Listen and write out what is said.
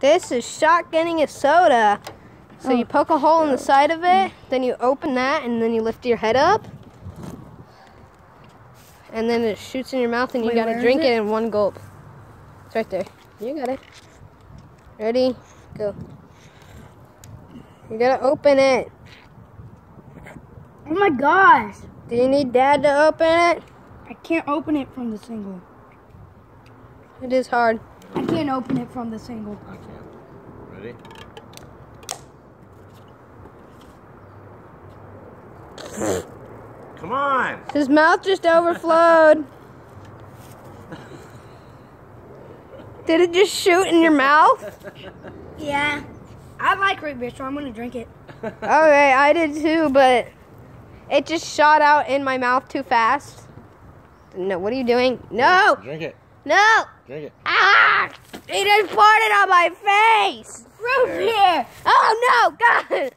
This is shotgunning a soda. So Oh. you poke a hole in the side of it, then you open that, and then you lift your head up. And then it shoots in your mouth, and you Wait, gotta drink it? it? in one gulp. It's right there. You got it. Ready? Go. You gotta open it. Oh my gosh. Do you need dad to open it? I can't open it from the single. It is hard. I can't open it from the single. I can. Ready? Come on! His mouth just overflowed. Did it just shoot in your mouth? Yeah. I like root beer, so I'm gonna drink it. Okay, I did too, but it just shot out in my mouth too fast. No, what are you doing? No! Drink it. No! Drink it. Ah! He just farted on my face! Root beer! Oh no! God!